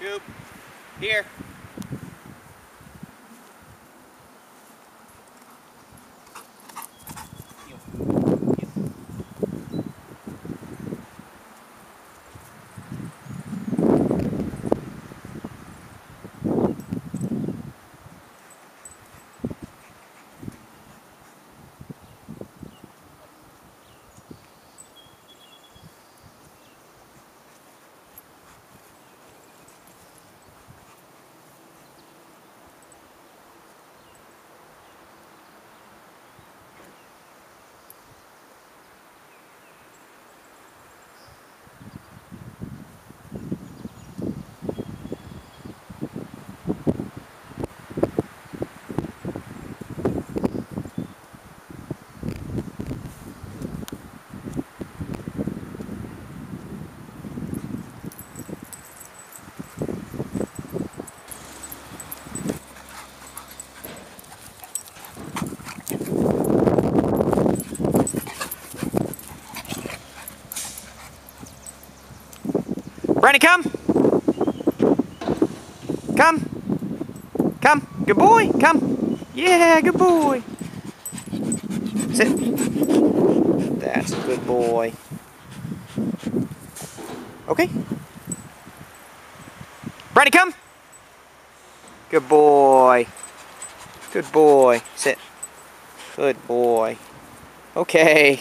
Scoop. Here. Briney, come. Come. Come. Good boy. Come. Yeah, good boy. Sit. That's a good boy. Okay. Briney, come. Good boy. Good boy. Sit. Good boy. Okay.